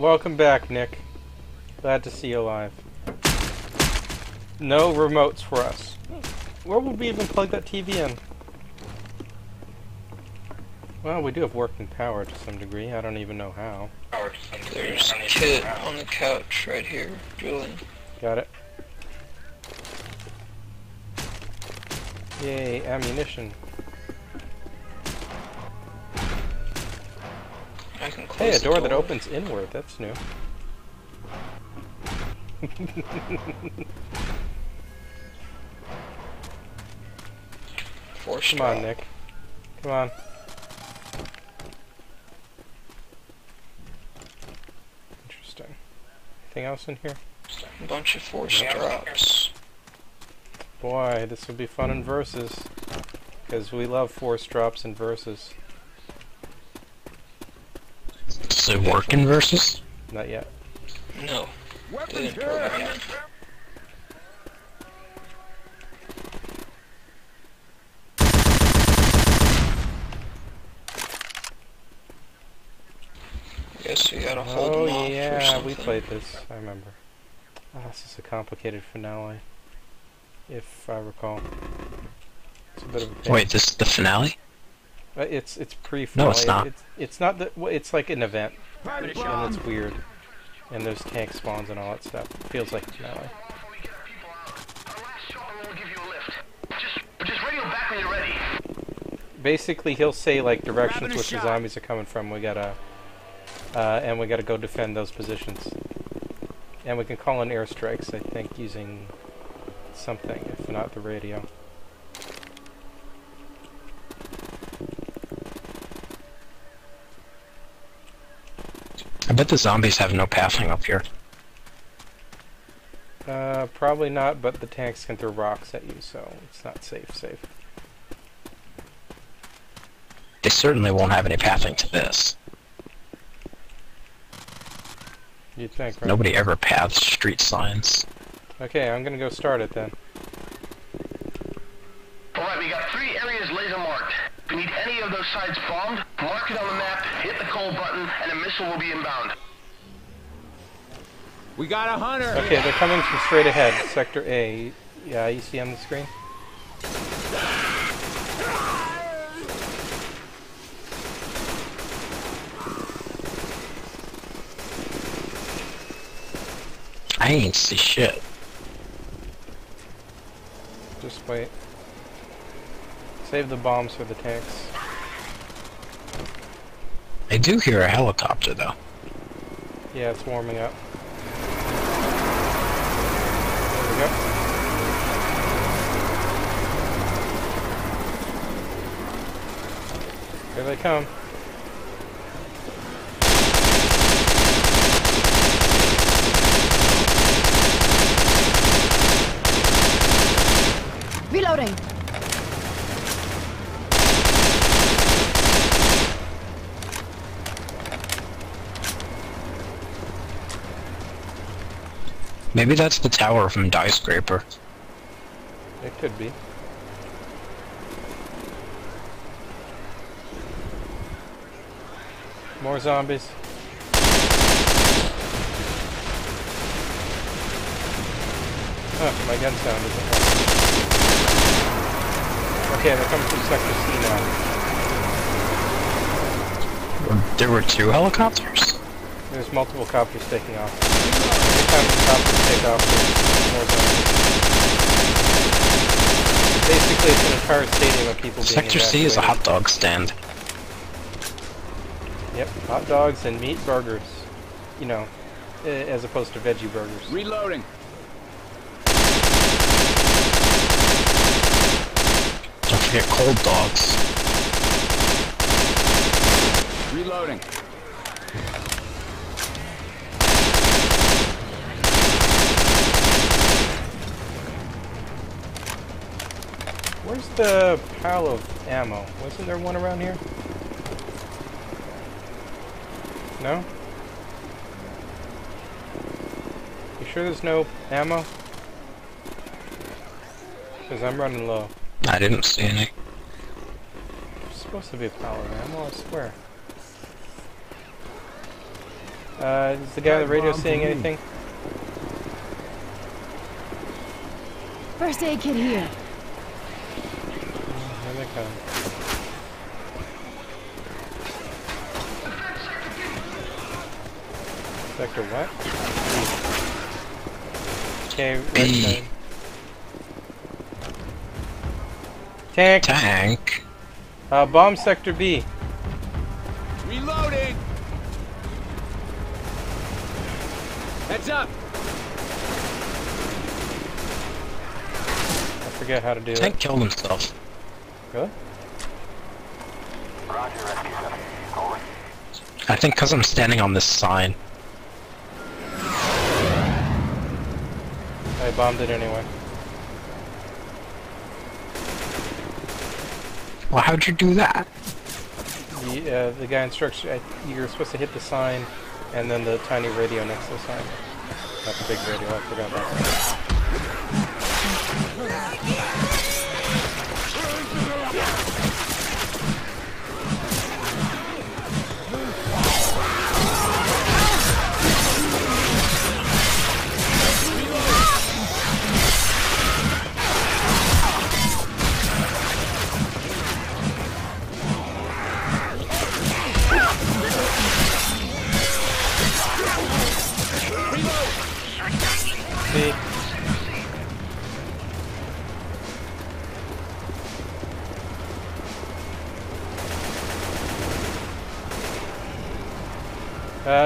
Welcome back, Nick. Glad to see you alive. No remotes for us. Where would we even plug that TV in? Well, we do have working power to some degree. I don't even know how. There's a kid on the couch right here, Julian. Got it. Yay, ammunition. I can close Hey, a the door that opens inward. That's new. Force Come on. Nick. Come on. Interesting. Anything else in here? A bunch of force drops. Boy, this will be fun in verses. Because we love force drops in verses. It work in versus? Not yet. No. They didn't. Guess we gotta hold Oh them off yeah, we played this. I remember. Ah, this is a complicated finale. If I recall. It's a bit of a pain. Wait, this is the finale? Uh, It's it's pre-finale. No, it's not. It's, it's not that. It's like an event, and it's weird. And there's tank spawns and all that stuff. It feels like a finale. Just radio back when you're ready. Basically, he'll say like directions which the zombies are coming from. We gotta, uh, and we gotta go defend those positions. And we can call in airstrikes. I think using something, if not the radio. I bet the zombies have no pathing up here. Uh, probably not, but the tanks can throw rocks at you, so it's not safe. Safe. They certainly won't have any pathing to this. You'd think, right? Nobody ever paths street signs. Okay, I'm gonna go start it then. Alright, we got three areas laser marked. If you need any of those sites bombed, mark it on the map, hit the call button, and a missile will be inbound. We got a hunter. Okay, they're coming from straight ahead, Sector A. Yeah, you see on the screen? I ain't see shit. Just wait. Save the bombs for the tanks. I do hear a helicopter though. Yeah, it's warming up. There we go. Here they come. Maybe that's the tower from Diescraper. It could be. More zombies. Huh, my gun sound isn't working. Okay, they're coming from Sector C now. There were two helicopters? There's multiple copters taking off. Every time the copters take off, more zombies. Basically, it's an entire stadium of people being Sector C is a hot dog stand. Yep, hot dogs and meat burgers. You know, eh, as opposed to veggie burgers. Reloading. Don't forget cold dogs. Reloading. Where's the pile of ammo? Wasn't there one around here? No? You sure there's no ammo? Because I'm running low. I didn't see any. There's supposed to be a pile of ammo, I swear. Uh, is the guy on the radio seeing anything? First aid kit here. Here they come. Sector what? Okay, right B. Tank! Tank. Uh, bomb sector B. Reloading. Heads up. I forget how to do Tank killed himself. It. Really? I think because I'm standing on this sign. I bombed it anyway. Well, how'd you do that? The, uh, the guy instructs you, you're supposed to hit the sign and then the tiny radio next to the sign. Not the big radio, I forgot about that.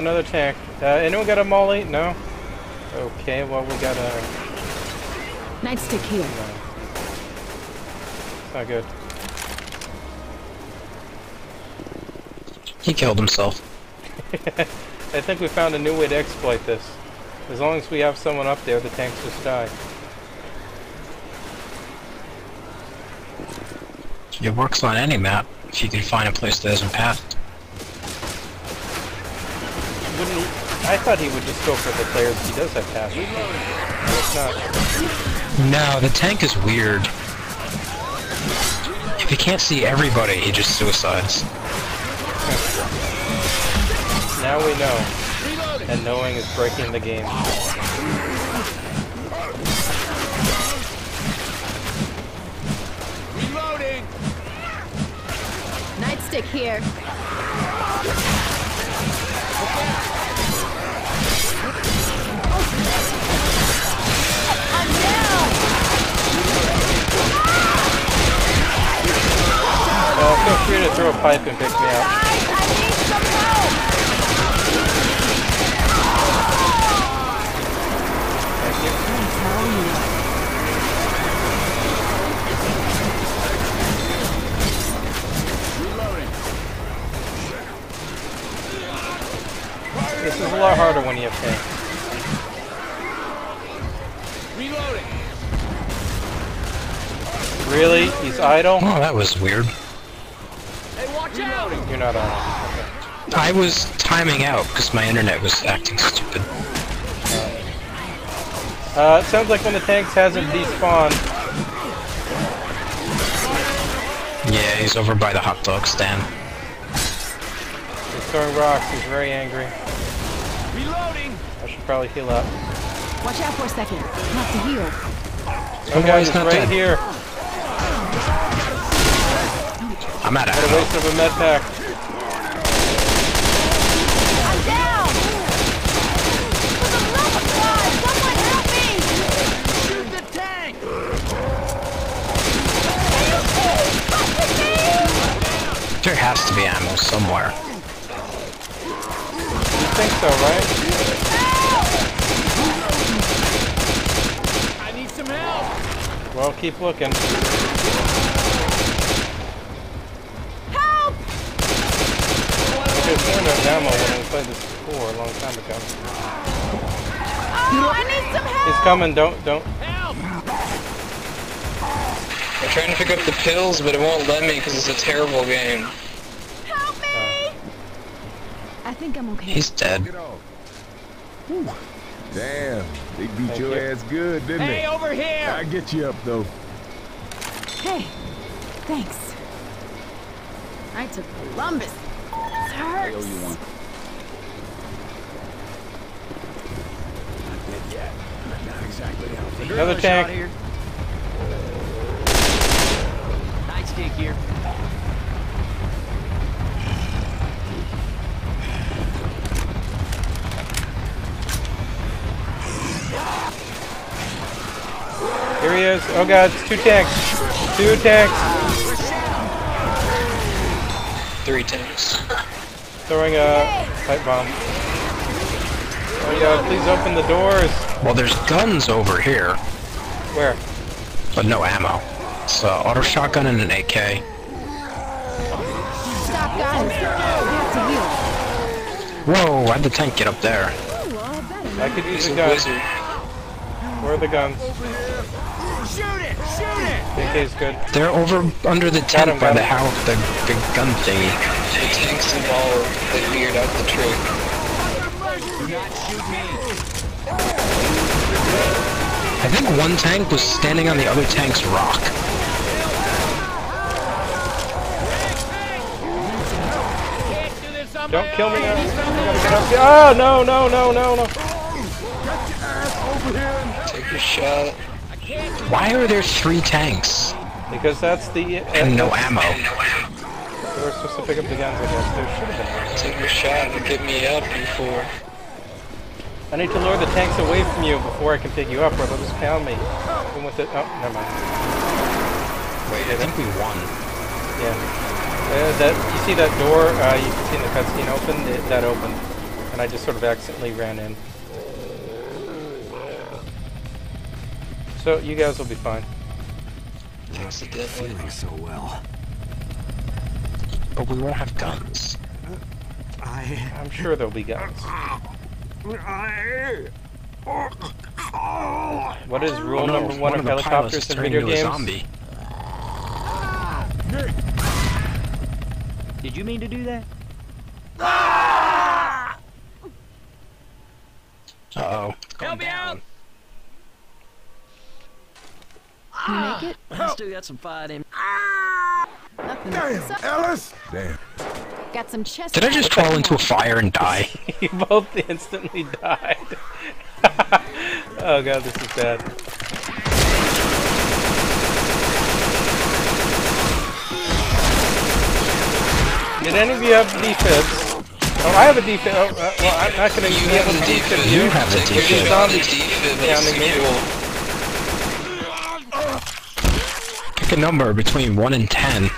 Another tank. Uh, anyone got a molly? No? Okay, well we got a... Nightstick here. No. Not good. He killed himself. I think we found a new way to exploit this. As long as we have someone up there, the tanks just die. It works on any map if you can find a place that isn't path. Wouldn't he? I thought he would just go for the players he does have passes. No. No, the tank is weird. If he can't see everybody, he just suicides. Now we know. And knowing is breaking the game. Reloading. Nightstick here. Uh, feel free to throw a pipe and pick me up. Thank you. This is a lot harder when you have tanks. Reloading. Really? He's idle? Oh, that was weird. Hey, watch out. You're not idle. Okay. I was timing out because my internet was acting stupid. Uh, it sounds like when the tanks hasn't despawned. Yeah, he's over by the hot dog stand. He's throwing rocks. He's very angry. Reloading. I should probably heal up. Watch out for a second. Not to heal. Oh, guys, he's it's not right dead. here. I'm out of What a ammo. waste of a med pack. I'm down. For the love of God, someone help me! Shoot the tank. There has to be ammo somewhere. You think so, right? I need some help. Well, keep looking. Help! There's no ammo when we played this before a long time ago. Oh, I need some help! He's coming. Don't, don't trying to pick up the pills, but it won't let me because it's a terrible game. Help me! I think I'm okay. He's dead. Damn, they beat Thank your you. ass good, didn't hey, they? Hey, over here! I get you up though. Hey, thanks. I took Columbus. It hurts. I owe you one. Not dead yet. Not exactly. Another tank. Here. Nice here. Here he is. Oh god, it's two tanks. Two tanks. Three tanks. Throwing a pipe bomb. Oh god, please open the doors. Well, there's guns over here, Where? but no ammo. It's an auto shotgun and an AK. Stop, guys. Have. Whoa, why'd the tank get up there? I could use He's a a gun. wizard. Where are the guns? Shoot it! Shoot it! AK's good. They're over under the Got tent him, by the house, the big gun thingy. The tanks involved. They figured out the trick. Do not shoot me! I think one tank was standing on the other tank's rock. Can't do this on Don't kill me own. now. I gotta get up here. Oh no no no no no. Take your shot. Why are there three tanks Because that's the and no uh, ammo? They were supposed to pick up the guns, I guess. There should have been. Take your shot and get me up before. I need to lure the tanks away from you before I can pick you up, or they'll just pound me. Even with it. Oh, never mind. Wait, I think we won. Yeah. Uh, that you see that door? Uh, you can see in the cutscene open. It, that opened, and I just sort of accidentally ran in. So you guys will be fine. Accidentally. so well. But we won't have guns. I. I'm sure there'll be guns. What is rule Oh, no, number one, one of of helicopters in video into a games? Zombie. Did you mean to do that? Uh-oh. Help me out! You make it? Ah! I still got some fight in me. Nothing. Damn, So- Ellis! Damn. got some chest. Did I just fall into a fire and die? you both instantly died. oh god, this is bad. Did any of you have defibs? Oh, I have a defib. Oh, uh, well, I'm not gonna You be have able the to defib defib. you. You have the Take your defib. shot. Zombies defib pounding is me. Pick a number between 1 and 10.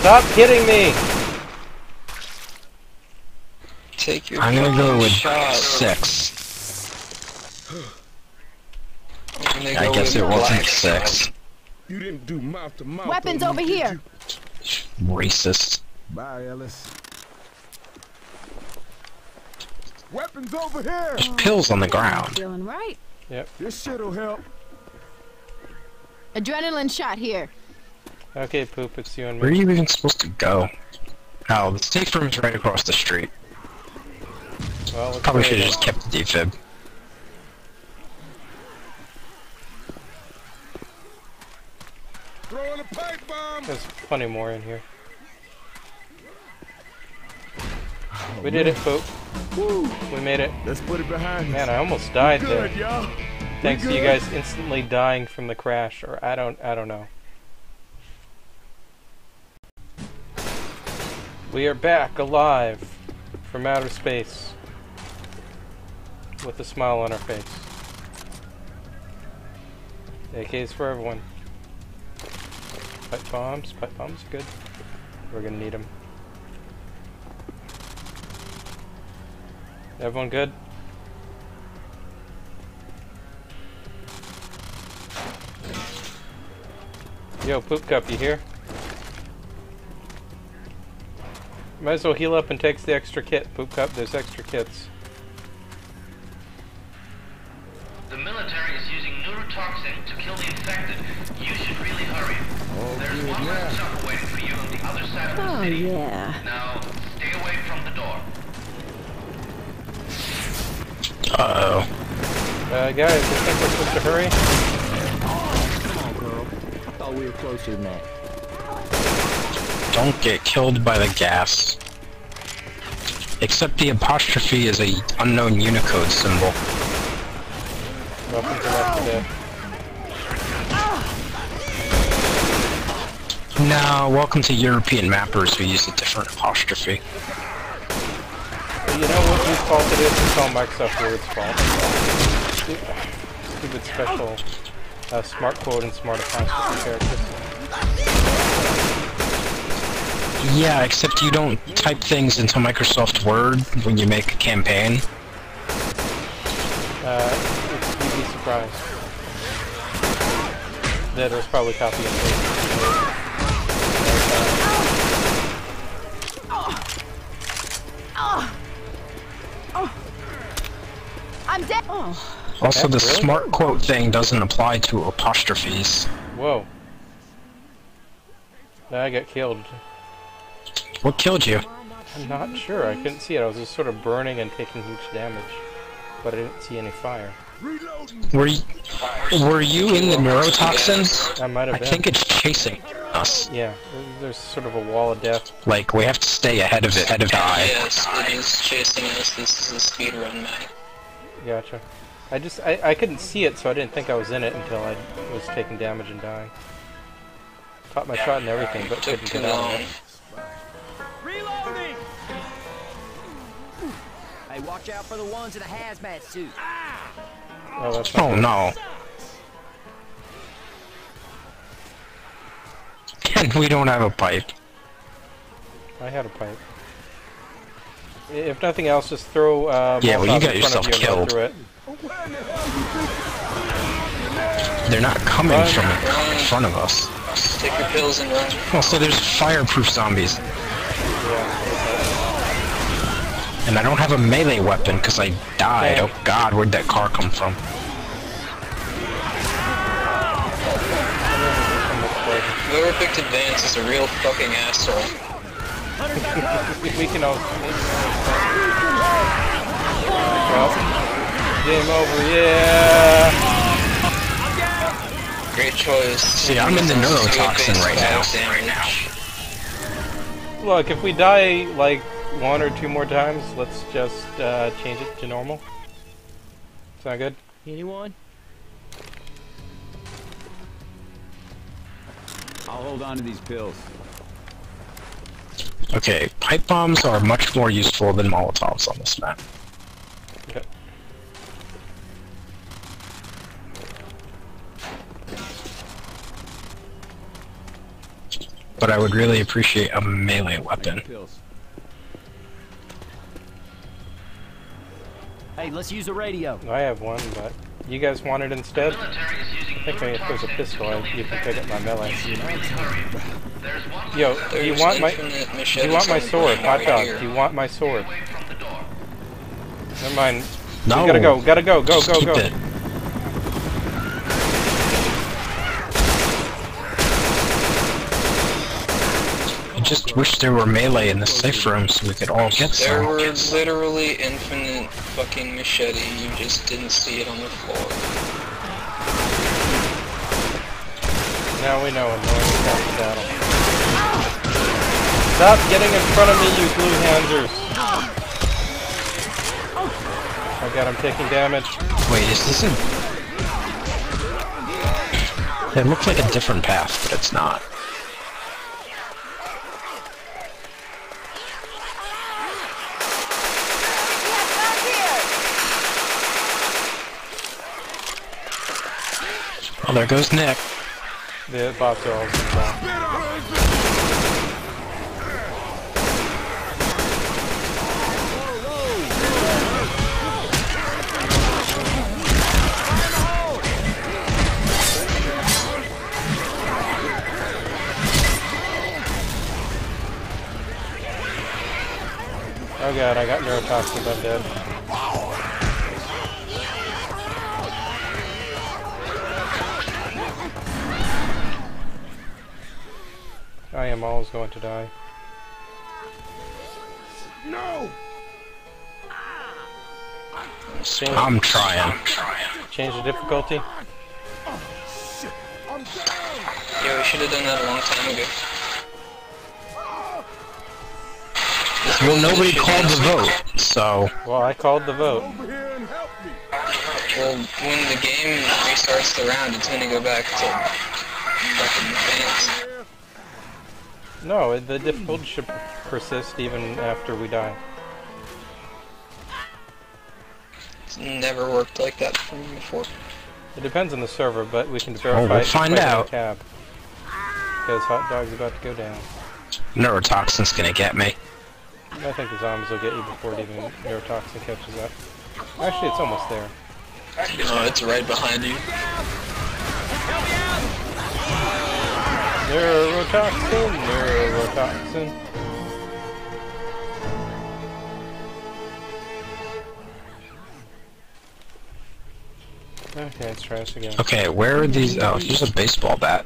Stop hitting me! Take your I'm gonna go with shot. 6. I'm gonna I go guess it wasn't 6. You didn't do mouth to mouth. Weapons over here. Racist. Bye, Ellis. Weapons over here. There's pills on the ground. Feeling right. This shit'll help. Adrenaline shot here. Okay, poop, it's you and me. Where are you even supposed to go? Oh, the safe room's right across the street. Well, let's Probably should have just kept the defib. Throwing a pipe bomb. There's plenty more in here. Oh, we did it, poop. We made it. Let's put it behind Man, us. I almost died there. Good, y'all. Thanks to you guys instantly dying from the crash, or I don't, I don't know. We are back alive from outer space with a smile on our face. AKs for everyone. Pipe bombs, pipe bombs good. We're gonna need them. Everyone good? Yo, Poop Cup, you here? Might as well heal up and take the extra kit. Poop Cup, there's extra kits. The military is using neurotoxin to kill the infected. You should really hurry. Oh, There's good, one yeah. last chopper waiting for you on the other side of the Oh city. yeah. Now, stay away from the door. Uh oh. Uh, guys, I think we're supposed to hurry. Come on, girl. Thought we were closer than that. Don't get killed by the gas. Except the apostrophe is a unknown Unicode symbol. Welcome to Left Dead. Welcome to European mappers who use a different apostrophe whose fault it is? It's all Microsoft Word's fault. Stu- Stupid special uh, smart quote and smart apostrophe characters. Yeah, except you don't type things into Microsoft Word when you make a campaign. Uh, you'd be surprised. That was probably copy and paste. I'm dead. Oh. Also, the Okay, really? smart quote thing doesn't apply to apostrophes. Whoa. I got killed. What killed you? I'm not sure. I couldn't see it. I was just sort of burning and taking huge damage. But I didn't see any fire. Were you, were you in the neurotoxin? I might have I think it's chasing us. Yeah, there's sort of a wall of death. Like, we have to stay ahead of it, ahead of die. Yes, it is chasing us. This is a speed run, mate. Gotcha. I just, I, I couldn't see it, so I didn't think I was in it until I was taking damage and dying. Caught my shot and everything, but Took couldn't too get out of it. Reloading! Hey, watch out for the ones in the hazmat suit. Oh, that's oh, not Oh no. And we don't have a pipe. I had a pipe. I- If nothing else, just throw uh, Yeah, well, you got in front of yourself you killed. They're not coming Run. from in front of us. Take your pills and run. Also, there's fireproof zombies. Yeah. And I don't have a melee weapon because I died. Damn. Oh god, where'd that car come from? Whoever picked advance is a real fucking asshole. We, we can all. Well, game over. Yeah. Great choice. See, I'm in the neurotoxin right now. Look, if we die like one or two more times, let's just uh, change it to normal. Sound good? Anyone? I'll hold on to these pills. Okay, pipe bombs are much more useful than molotovs on this map. Okay. But I would really appreciate a melee weapon. Hey, let's use a radio. I have one, but you guys want it instead? I think maybe if there's a pistol, I, you can pick up my melee. Yo, do you There's want my infinite do you want my sword? ground Hot dog, here. do you want my sword? Never mind. No, We gotta go, gotta go, go, just go, keep go. it. I just wish there were melee in the safe room so we could all get There some. were literally infinite fucking machete. You just didn't see it on the floor. Now we know comes to battle. Stop getting in front of me, you blue handers! Oh god, I'm taking damage. Wait, is this a... It looks like a different path, but it's not. Oh, there goes Nick. The bots are all down. Oh god, I got neurotoxic, I'm dead. Am always going to die. Change, I'm trying. change the difficulty. Yeah, we should have done that a long time ago. Well, nobody called the vote, so... Well, I called the vote. Well, when the game restarts the round, it's gonna go back to fucking advance. No, the difficulty should persist even after we die. It's never worked like that for me before. It depends on the server, but we can verify oh, we'll it find the out. Tab. Because hot dog's about to go down. Neurotoxin's gonna get me. I think the zombies will get you before it even neurotoxin catches up. Actually, it's almost there. No, it's right behind you. Neurotoxin, neurotoxin. Okay, let's try this again. Okay, where are these? Oh, here's a baseball bat.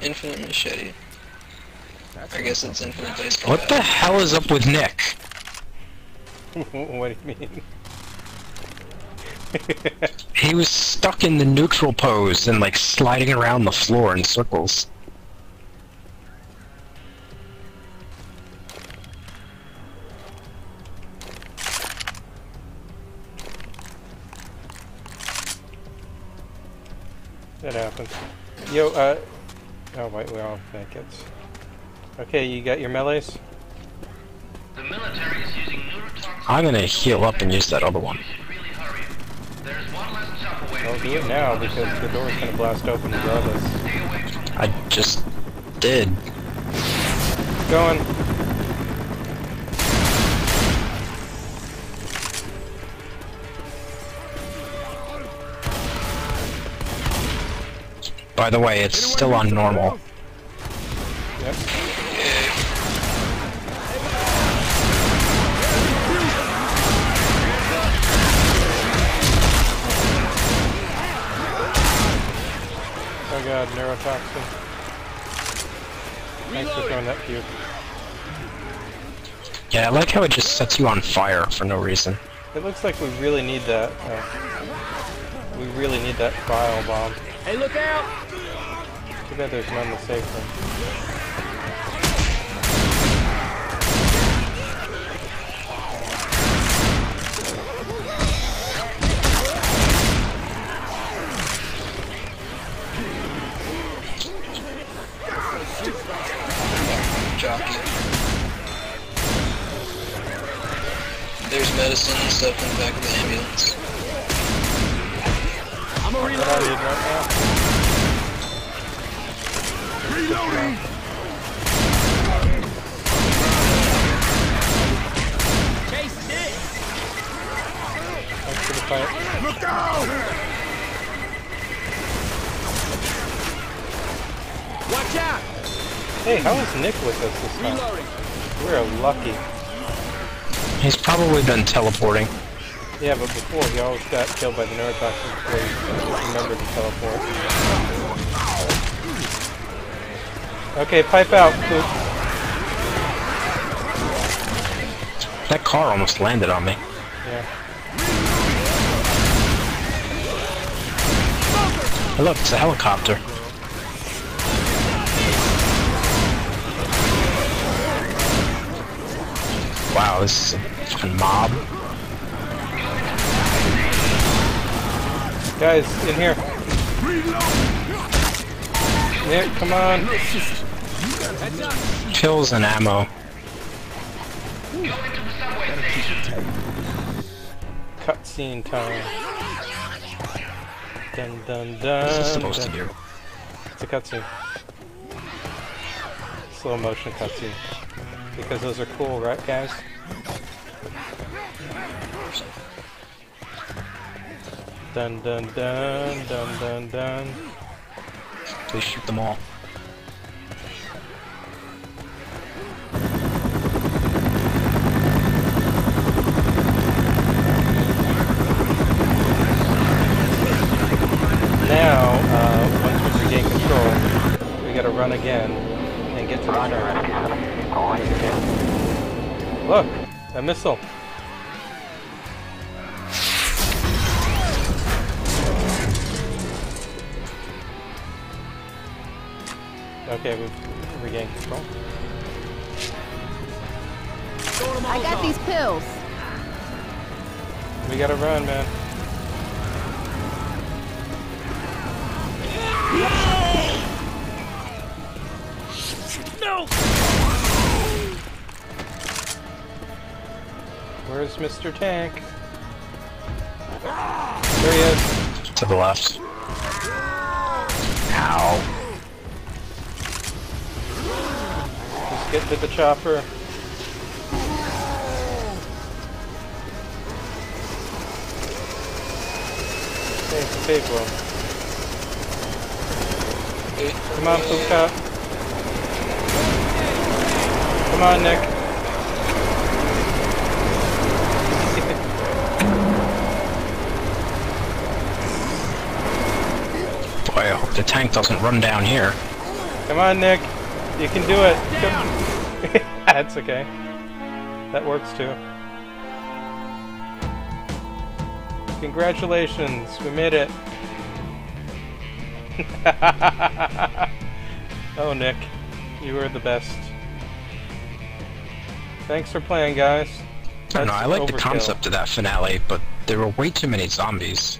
Infinite machete. I guess it's infinite baseball. What the hell is up with Nick? what do you mean? He was stuck in the neutral pose and like sliding around the floor in circles. that happens. Yo, uh... Oh, wait, we all think it's... Okay, you got your melees? The military is using. I'm gonna heal up and use that other one. Jump away Well, from do it now, because the door's gonna blast open regardless. Stay away from I just did. Going. By the way, it's still on normal. Neurotoxin. Thanks for throwing that cube. Yeah, I like how it just sets you on fire for no reason. It looks like we really need that. Uh, we really need that bile bomb. Hey, look out! Too bad there's none to save them. Jockey. There's medicine and stuff in the back of the ambulance. I'm a What I reload. need right now. Reloading! Chase it! Thanks for the fight. Look out! Watch out! Hey, how is Nick with us this time? We're lucky. He's probably been teleporting. Yeah, but before he always got killed by the neurotoxin before he remembered to teleport. Okay, pipe out, Luke. That car almost landed on me. Yeah. Hey, look, it's a helicopter. This is a fucking mob. Guys, in here. Nick, come on. Pills and ammo. Cutscene time. Dun dun dun. This supposed to dun. do? It's a cutscene. Slow motion cutscene. Because those are cool, right, guys? Dun dun dun dun dun dun. Please shoot them all. Now, uh, once we regain control, we gotta run again and get to the turret. Look, a missile. Okay, we've regained control. I got these pills. We gotta run, man. No! Where's Mr. Tank? There he is. To the left. Ow. Get to the chopper. Pedro. Wait for Come on, me. Puka. Come on, Nick. Boy, I hope the tank doesn't run down here. Come on, Nick. You can do it. Come- That's okay. That works too. Congratulations, we made it. oh, Nick, you were the best. Thanks for playing, guys. I don't know, I That's like the concept of that finale, but there were way too many zombies.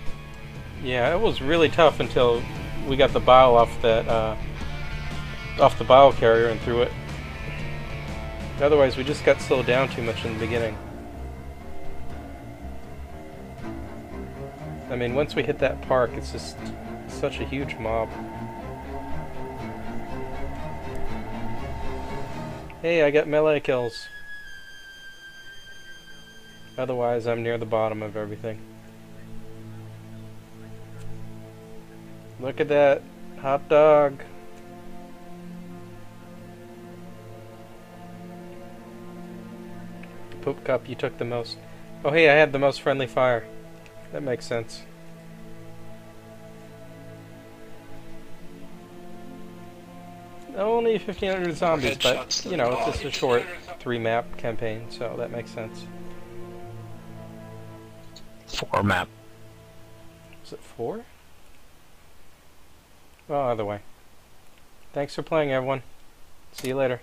Yeah, it was really tough until we got the bile off that uh, off the bile carrier and threw it. Otherwise, we just got slowed down too much in the beginning. I mean, once we hit that park, it's just such a huge mob. Hey, I got melee kills. Otherwise, I'm near the bottom of everything. Look at that hot dog. Poop cup, you took the most. Oh, hey, I had the most friendly fire. That makes sense. Only 1,500 zombies, but, you know, it's just a short three map campaign, so that makes sense. Four map. Is it four? Well, either way. Thanks for playing, everyone. See you later.